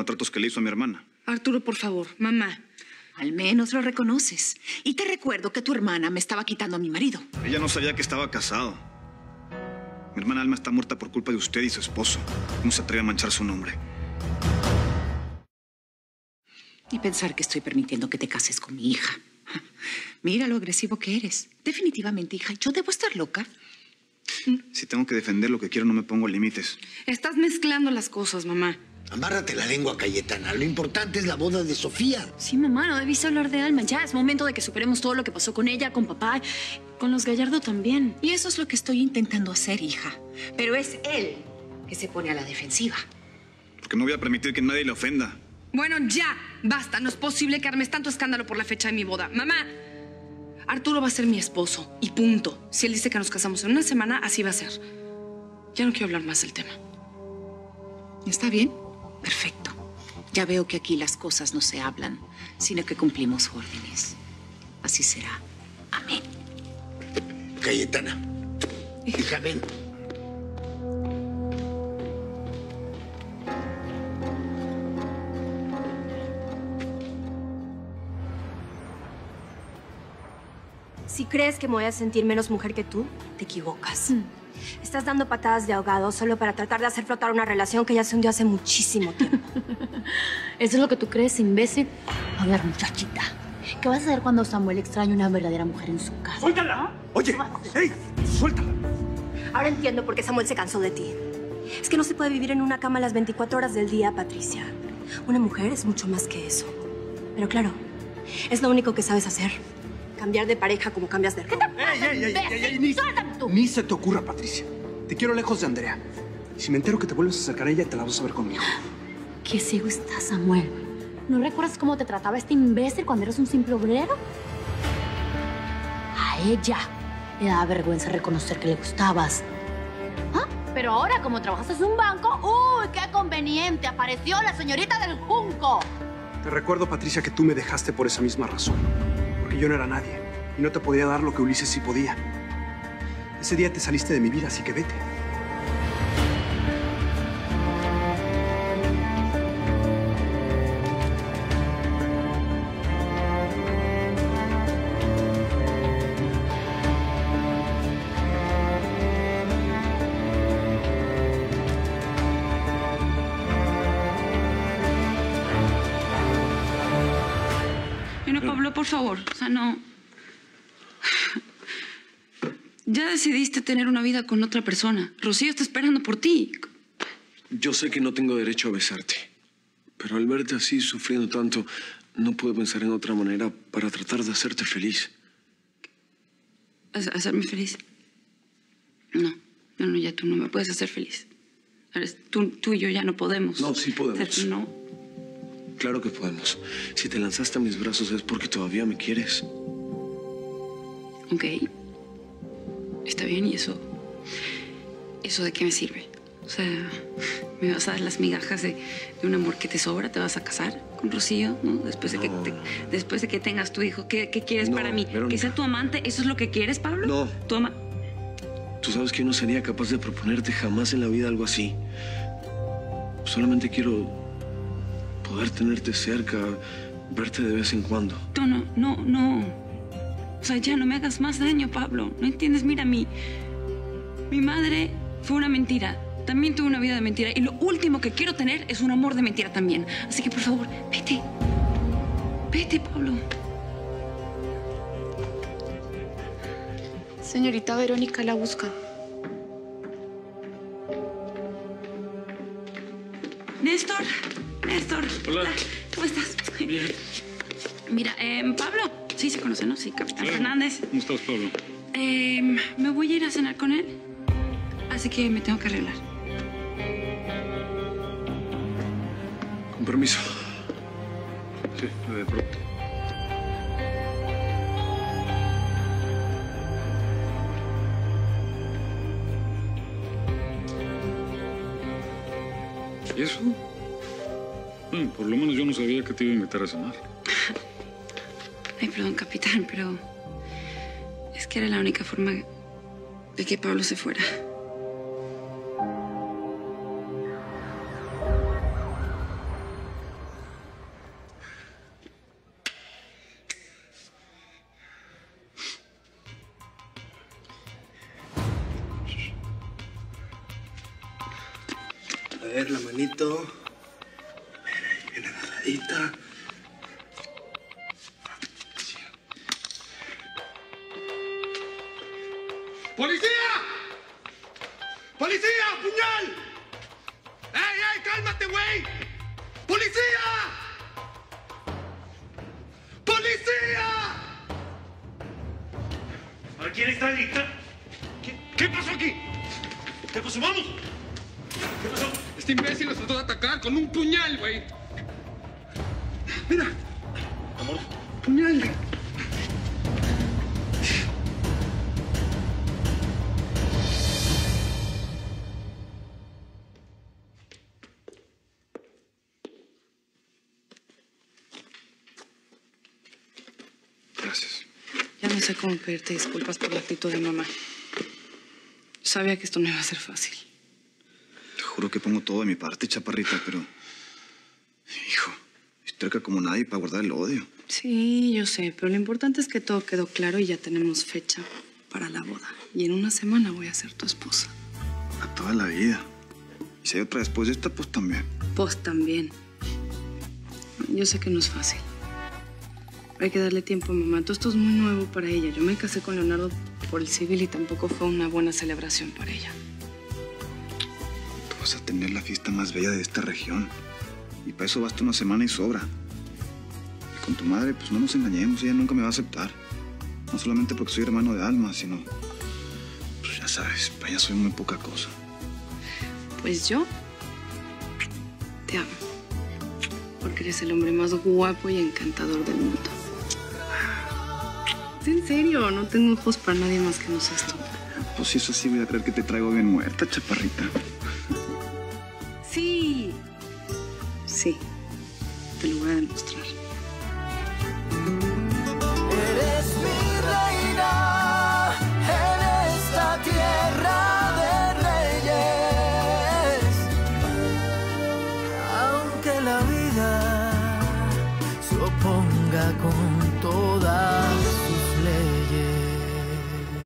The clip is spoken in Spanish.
maltratos que le hizo a mi hermana. Arturo, por favor, mamá. Al menos lo reconoces. Y te recuerdo que tu hermana me estaba quitando a mi marido. Ella no sabía que estaba casado. Mi hermana Alma está muerta por culpa de usted y su esposo. ¿Cómo se atreve a manchar su nombre? Y pensar que estoy permitiendo que te cases con mi hija. Mira lo agresivo que eres. Definitivamente, hija, yo debo estar loca. Si tengo que defender lo que quiero, no me pongo límites. Estás mezclando las cosas, mamá. Amárrate la lengua, Cayetana. Lo importante es la boda de Sofía. Sí, mamá, no debiste hablar de Alma. Ya es momento de que superemos todo lo que pasó con ella, con papá, con los Gallardo también. Y eso es lo que estoy intentando hacer, hija. Pero es él que se pone a la defensiva. Porque no voy a permitir que nadie le ofenda. Bueno, ya, basta. No es posible que armes tanto escándalo por la fecha de mi boda. Mamá, Arturo va a ser mi esposo y punto. Si él dice que nos casamos en una semana, así va a ser. Ya no quiero hablar más del tema. ¿Está bien? Perfecto. Ya veo que aquí las cosas no se hablan, sino que cumplimos órdenes. Así será. Amén. Cayetana. Hija, ven. Si crees que me voy a sentir menos mujer que tú, te equivocas. Estás dando patadas de ahogado solo para tratar de hacer flotar una relación que ya se hundió hace muchísimo tiempo. ¿Eso es lo que tú crees, imbécil? A ver, muchachita, ¿qué vas a hacer cuando Samuel extrañe una verdadera mujer en su casa? ¡Suéltala! Oye, ¡ey! ¡Suéltala! Ahora entiendo por qué Samuel se cansó de ti. Es que no se puede vivir en una cama las 24 horas del día, Patricia. Una mujer es mucho más que eso. Pero claro, es lo único que sabes hacer. Cambiar de pareja como cambias de ropa. ¡Ey, ey, ey! ey, ey, ni, ¡Suéltame tú! ni se te ocurra, Patricia. Te quiero lejos de Andrea. Si me entero que te vuelves a acercar a ella, te la vas a ver conmigo. Qué ciego estás, Samuel. ¿No recuerdas cómo te trataba este imbécil cuando eras un simple obrero? A ella le daba vergüenza reconocer que le gustabas. ¿Ah? Pero ahora, como trabajas en un banco, ¡uy, qué conveniente! Apareció la señorita del Junco. Te recuerdo, Patricia, que tú me dejaste por esa misma razón. Porque yo no era nadie y no te podía dar lo que Ulises sí podía. Ese día te saliste de mi vida, así que vete. Por favor. O sea, no. Ya decidiste tener una vida con otra persona. Rocío está esperando por ti. Yo sé que no tengo derecho a besarte, pero al verte así, sufriendo tanto, no puedo pensar en otra manera para tratar de hacerte feliz. ¿Hac- ¿Hacerme feliz? No, no, no, ya tú no me puedes hacer feliz. Tú, tú y yo ya no podemos. No, sí podemos. Ser- No. Claro que podemos. Si te lanzaste a mis brazos es porque todavía me quieres. Ok. Está bien, ¿y eso? ¿Eso de qué me sirve? O sea, ¿me vas a dar las migajas de, de un amor que te sobra? ¿Te vas a casar con Rocío? ¿no? Después, de que te- después de que tengas tu hijo, ¿qué, qué quieres No, para mí? ¿Que sea tu amante? ¿Eso es lo que quieres, Pablo? No. Tu ama- Tú sabes que yo no sería capaz de proponerte jamás en la vida algo así. Solamente quiero poder tenerte cerca, verte de vez en cuando. No, no, no, no. O sea, ya no me hagas más daño, Pablo. ¿No entiendes? Mira, mi, mi madre fue una mentira. También tuve una vida de mentira. Y lo último que quiero tener es un amor de mentira también. Así que, por favor, vete. Vete, Pablo. Señorita Verónica la busca. Néstor, Néstor. Hola. ¿Cómo estás? Bien. Mira, em, Pablo. Sí, se conoce, ¿no? Sí, Capitán Fernández. ¿Cómo estás, Pablo? Em, me voy a ir a cenar con él. Así que me tengo que arreglar. Con permiso. Sí, de pronto. ¿Y eso? Por lo menos yo no sabía que te iba a invitar a cenar. Ay, perdón, capitán, pero es que era la única forma de que Pablo se fuera. A ver, la manito. ¡Policía! ¡Policía! ¡Puñal! ¡Ey, ey! ¡Cálmate, güey! ¡Policía! ¡Policía! ¿A quién está gritando? ¿Qué, ¿Qué pasó aquí? ¿Qué pasó? ¡Vamos! ¿Qué pasó? Este imbécil nos trató de atacar con un puñal, güey. Mira. Amor. Puñal. Gracias. Ya no sé cómo pedirte disculpas por la actitud de mamá. Sabía que esto no iba a ser fácil. Te juro que pongo todo de mi parte, chaparrita, pero... Acá como nadie para guardar el odio. Sí, yo sé, pero lo importante es que todo quedó claro y ya tenemos fecha para la boda. Y en una semana voy a ser tu esposa. A toda la vida. Y si hay otra después de esta, pues también. Vos también. Yo sé que no es fácil. Hay que darle tiempo a mamá. Todo esto es muy nuevo para ella. Yo me casé con Leonardo por el civil y tampoco fue una buena celebración para ella. Tú vas a tener la fiesta más bella de esta región. Y para eso basta una semana y sobra. Y con tu madre, pues no nos engañemos. Ella nunca me va a aceptar. No solamente porque soy hermano de alma, sino... Pues ya sabes, para ella soy muy poca cosa. Pues yo te amo. Porque eres el hombre más guapo y encantador del mundo. Es en serio, no tengo ojos para nadie más que no seas tú. Pues si eso sí voy a creer que te traigo bien muerta, chaparrita. Sí. Te lo voy a demostrar.